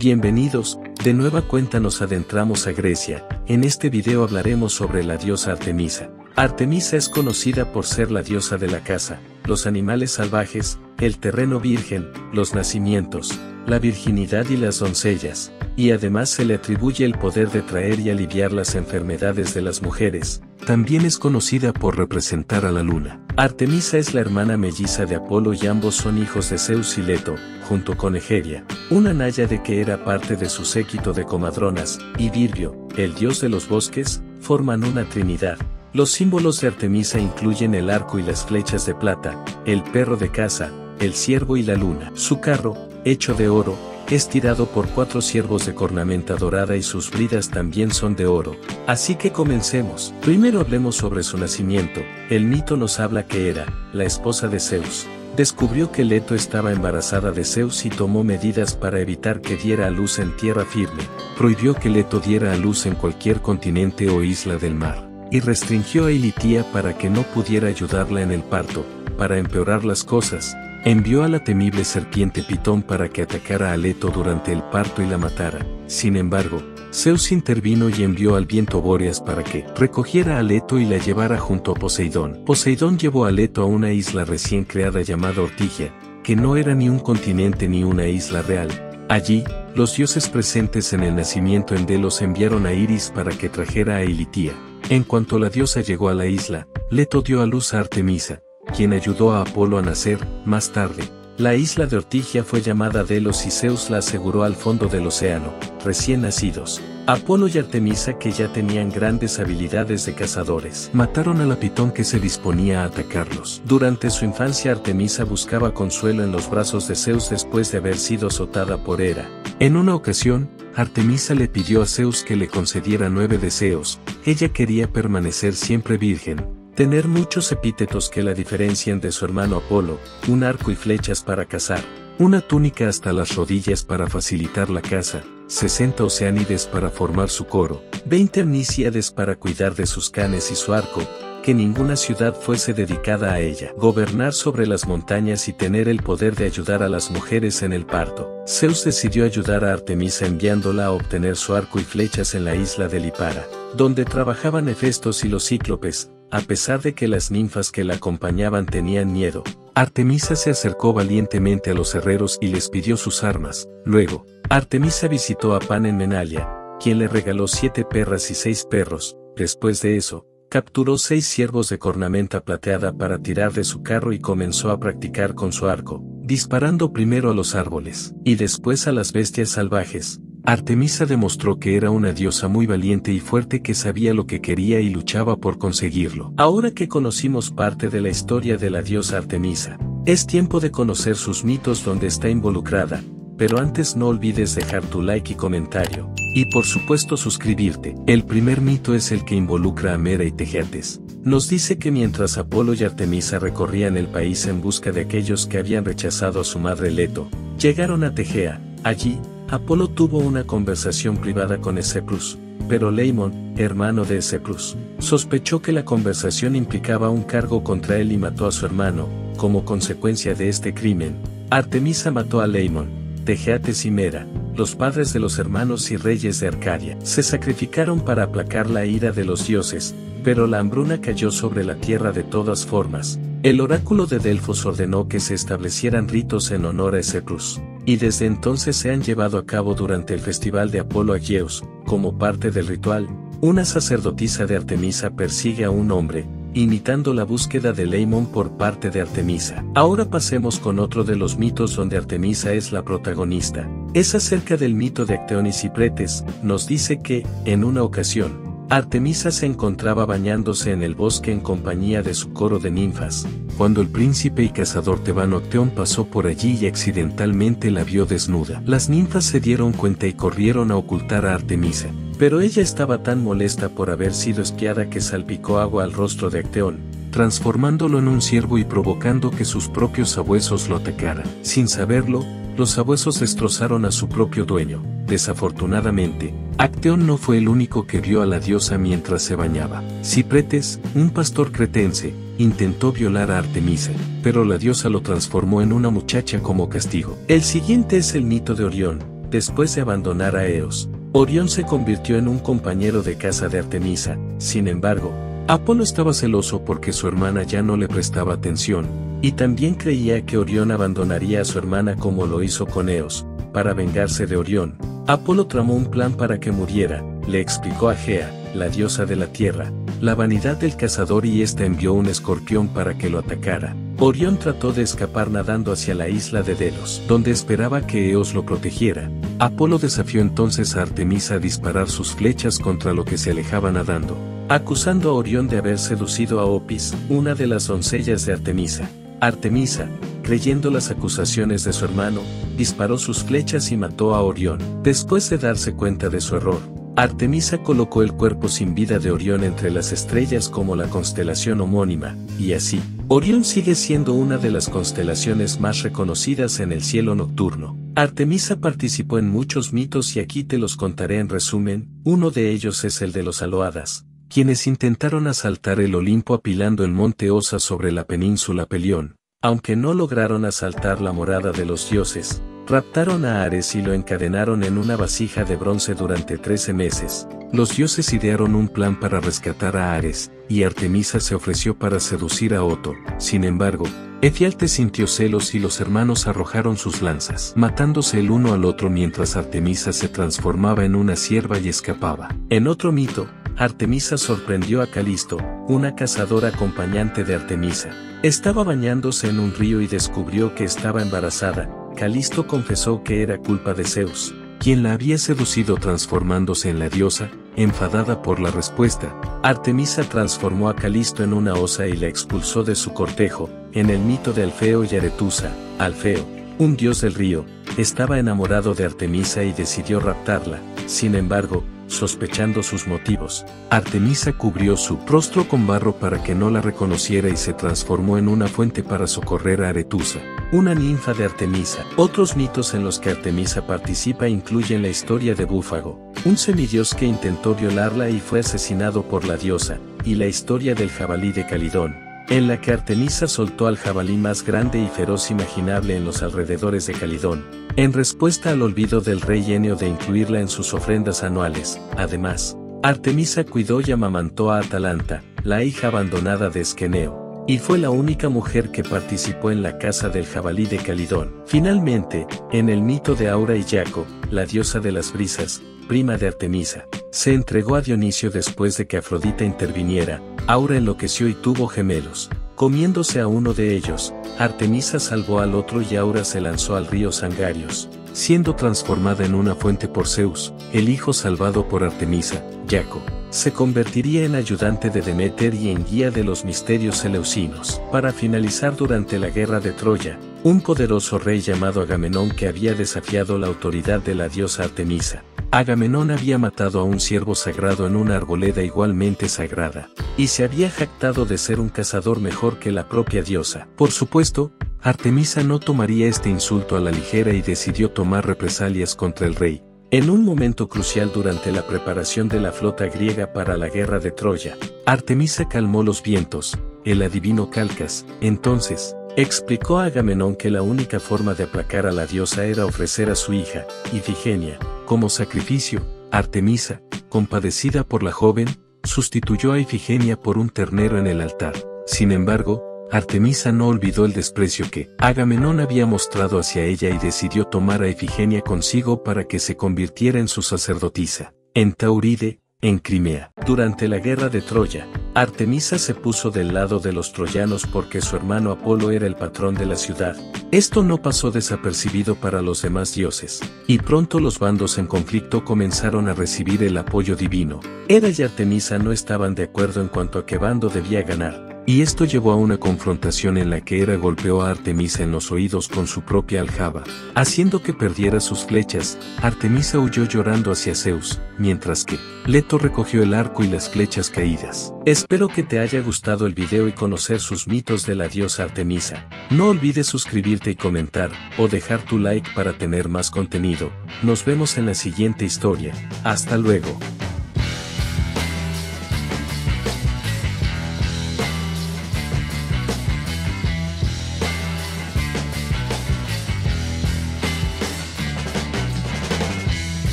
Bienvenidos, de nueva cuenta nos adentramos a Grecia, en este video hablaremos sobre la diosa Artemisa. Artemisa es conocida por ser la diosa de la casa, los animales salvajes, el terreno virgen, los nacimientos, la virginidad y las doncellas, y además se le atribuye el poder de traer y aliviar las enfermedades de las mujeres. También es conocida por representar a la luna. Artemisa es la hermana melliza de Apolo y ambos son hijos de Zeus y Leto, junto con Egeria, una náyade que era parte de su séquito de comadronas, y Virgio, el dios de los bosques, forman una trinidad. Los símbolos de Artemisa incluyen el arco y las flechas de plata, el perro de caza, el ciervo y la luna. Su carro, hecho de oro, es tirado por cuatro ciervos de cornamenta dorada y sus bridas también son de oro. Así que comencemos. Primero hablemos sobre su nacimiento. El mito nos habla que era, la esposa de Zeus. Descubrió que Leto estaba embarazada de Zeus y tomó medidas para evitar que diera a luz en tierra firme. Prohibió que Leto diera a luz en cualquier continente o isla del mar. Y restringió a Ilitia para que no pudiera ayudarla en el parto. Para empeorar las cosas, Envió a la temible serpiente Pitón para que atacara a Leto durante el parto y la matara. Sin embargo, Zeus intervino y envió al viento Bóreas para que recogiera a Leto y la llevara junto a Poseidón. Poseidón llevó a Leto a una isla recién creada llamada Ortigia, que no era ni un continente ni una isla real. Allí, los dioses presentes en el nacimiento en Delos enviaron a Iris para que trajera a Ilitia. En cuanto la diosa llegó a la isla, Leto dio a luz a Artemisa, quien ayudó a Apolo a nacer, más tarde. La isla de Ortigia fue llamada Delos y Zeus la aseguró al fondo del océano, recién nacidos. Apolo y Artemisa que ya tenían grandes habilidades de cazadores. Mataron a la pitón que se disponía a atacarlos. Durante su infancia Artemisa buscaba consuelo en los brazos de Zeus después de haber sido azotada por Hera. En una ocasión, Artemisa le pidió a Zeus que le concediera nueve deseos. Ella quería permanecer siempre virgen, Tener muchos epítetos que la diferencien de su hermano Apolo, un arco y flechas para cazar, una túnica hasta las rodillas para facilitar la caza, 60 oceánides para formar su coro, 20 amníciades para cuidar de sus canes y su arco, que ninguna ciudad fuese dedicada a ella, gobernar sobre las montañas y tener el poder de ayudar a las mujeres en el parto. Zeus decidió ayudar a Artemisa enviándola a obtener su arco y flechas en la isla de Lipara, donde trabajaban Hefestos y los cíclopes, a pesar de que las ninfas que la acompañaban tenían miedo, Artemisa se acercó valientemente a los herreros y les pidió sus armas. Luego, Artemisa visitó a Pan en Menalia, quien le regaló siete perras y seis perros. Después de eso, capturó seis ciervos de cornamenta plateada para tirar de su carro y comenzó a practicar con su arco, disparando primero a los árboles y después a las bestias salvajes, Artemisa demostró que era una diosa muy valiente y fuerte que sabía lo que quería y luchaba por conseguirlo. Ahora que conocimos parte de la historia de la diosa Artemisa, es tiempo de conocer sus mitos donde está involucrada, pero antes no olvides dejar tu like y comentario, y por supuesto suscribirte. El primer mito es el que involucra a Mera y Tejertes. Nos dice que mientras Apolo y Artemisa recorrían el país en busca de aquellos que habían rechazado a su madre Leto, llegaron a Tegea, allí, Apolo tuvo una conversación privada con Eseclus, pero Leimon, hermano de Eseclus, sospechó que la conversación implicaba un cargo contra él y mató a su hermano. Como consecuencia de este crimen, Artemisa mató a Leimon, Tejeates y Mera, los padres de los hermanos y reyes de Arcadia. Se sacrificaron para aplacar la ira de los dioses, pero la hambruna cayó sobre la tierra de todas formas. El oráculo de Delfos ordenó que se establecieran ritos en honor a Eseclus y desde entonces se han llevado a cabo durante el festival de Apolo Agios, como parte del ritual, una sacerdotisa de Artemisa persigue a un hombre, imitando la búsqueda de Leimon por parte de Artemisa. Ahora pasemos con otro de los mitos donde Artemisa es la protagonista. Es acerca del mito de Acteón y Cipretes, nos dice que, en una ocasión, Artemisa se encontraba bañándose en el bosque en compañía de su coro de ninfas, cuando el príncipe y cazador tebano Acteón pasó por allí y accidentalmente la vio desnuda. Las ninfas se dieron cuenta y corrieron a ocultar a Artemisa, pero ella estaba tan molesta por haber sido espiada que salpicó agua al rostro de Acteón, transformándolo en un ciervo y provocando que sus propios sabuesos lo atacaran. Sin saberlo, los sabuesos destrozaron a su propio dueño. Desafortunadamente, Acteón no fue el único que vio a la diosa mientras se bañaba. Cipretes, un pastor cretense, intentó violar a Artemisa, pero la diosa lo transformó en una muchacha como castigo. El siguiente es el mito de Orión, después de abandonar a Eos. Orión se convirtió en un compañero de casa de Artemisa, sin embargo, Apolo estaba celoso porque su hermana ya no le prestaba atención, y también creía que Orión abandonaría a su hermana como lo hizo con Eos, para vengarse de Orión. Apolo tramó un plan para que muriera, le explicó a Gea, la diosa de la tierra, la vanidad del cazador y ésta envió un escorpión para que lo atacara. Orión trató de escapar nadando hacia la isla de Delos, donde esperaba que Eos lo protegiera. Apolo desafió entonces a Artemisa a disparar sus flechas contra lo que se alejaba nadando, acusando a Orión de haber seducido a Opis, una de las doncellas de Artemisa. Artemisa, creyendo las acusaciones de su hermano, disparó sus flechas y mató a Orión. Después de darse cuenta de su error, Artemisa colocó el cuerpo sin vida de Orión entre las estrellas como la constelación homónima, y así, Orión sigue siendo una de las constelaciones más reconocidas en el cielo nocturno. Artemisa participó en muchos mitos y aquí te los contaré en resumen, uno de ellos es el de los Aloadas, quienes intentaron asaltar el Olimpo apilando el monte Osa sobre la península Pelión, aunque no lograron asaltar la morada de los dioses, Raptaron a Ares y lo encadenaron en una vasija de bronce durante 13 meses. Los dioses idearon un plan para rescatar a Ares, y Artemisa se ofreció para seducir a Otto. Sin embargo, Efialte sintió celos y los hermanos arrojaron sus lanzas, matándose el uno al otro mientras Artemisa se transformaba en una sierva y escapaba. En otro mito, Artemisa sorprendió a Calisto, una cazadora acompañante de Artemisa. Estaba bañándose en un río y descubrió que estaba embarazada, Calisto confesó que era culpa de Zeus, quien la había seducido transformándose en la diosa, enfadada por la respuesta. Artemisa transformó a Calisto en una osa y la expulsó de su cortejo, en el mito de Alfeo y Aretusa. Alfeo, un dios del río, estaba enamorado de Artemisa y decidió raptarla, sin embargo, sospechando sus motivos. Artemisa cubrió su rostro con barro para que no la reconociera y se transformó en una fuente para socorrer a Aretusa, una ninfa de Artemisa. Otros mitos en los que Artemisa participa incluyen la historia de Búfago, un semidios que intentó violarla y fue asesinado por la diosa, y la historia del jabalí de Calidón, en la que Artemisa soltó al jabalí más grande y feroz imaginable en los alrededores de Calidón, en respuesta al olvido del rey Enio de incluirla en sus ofrendas anuales. Además, Artemisa cuidó y amamantó a Atalanta, la hija abandonada de Esqueneo, y fue la única mujer que participó en la caza del jabalí de Calidón. Finalmente, en el mito de Aura y Yaco, la diosa de las brisas, prima de Artemisa, se entregó a Dionisio después de que Afrodita interviniera, Aura enloqueció y tuvo gemelos. Comiéndose a uno de ellos, Artemisa salvó al otro y Aura se lanzó al río Sangarios, siendo transformada en una fuente por Zeus, el hijo salvado por Artemisa, Yaco. Se convertiría en ayudante de Demeter y en guía de los misterios eleusinos. Para finalizar durante la guerra de Troya, un poderoso rey llamado Agamenón que había desafiado la autoridad de la diosa Artemisa, Agamenón había matado a un ciervo sagrado en una arboleda igualmente sagrada, y se había jactado de ser un cazador mejor que la propia diosa. Por supuesto, Artemisa no tomaría este insulto a la ligera y decidió tomar represalias contra el rey. En un momento crucial durante la preparación de la flota griega para la guerra de Troya, Artemisa calmó los vientos, el adivino Calcas, entonces, explicó a Agamenón que la única forma de aplacar a la diosa era ofrecer a su hija, Ifigenia, como sacrificio, Artemisa, compadecida por la joven, sustituyó a Ifigenia por un ternero en el altar. Sin embargo, Artemisa no olvidó el desprecio que Agamenón había mostrado hacia ella y decidió tomar a Ifigenia consigo para que se convirtiera en su sacerdotisa. En Tauride, en Crimea, durante la guerra de Troya, Artemisa se puso del lado de los troyanos porque su hermano Apolo era el patrón de la ciudad. Esto no pasó desapercibido para los demás dioses, y pronto los bandos en conflicto comenzaron a recibir el apoyo divino. Hera y Artemisa no estaban de acuerdo en cuanto a qué bando debía ganar, y esto llevó a una confrontación en la que Hera golpeó a Artemisa en los oídos con su propia aljaba, haciendo que perdiera sus flechas. Artemisa huyó llorando hacia Zeus, mientras que Leto recogió el arco y las flechas caídas. Espero que te haya gustado el video y conocer sus mitos de la diosa Artemisa. No olvides suscribirte y comentar, o dejar tu like para tener más contenido. Nos vemos en la siguiente historia. Hasta luego.